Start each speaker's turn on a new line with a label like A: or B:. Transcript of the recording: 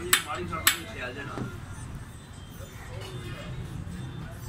A: थोड़ी मारी साहब को ले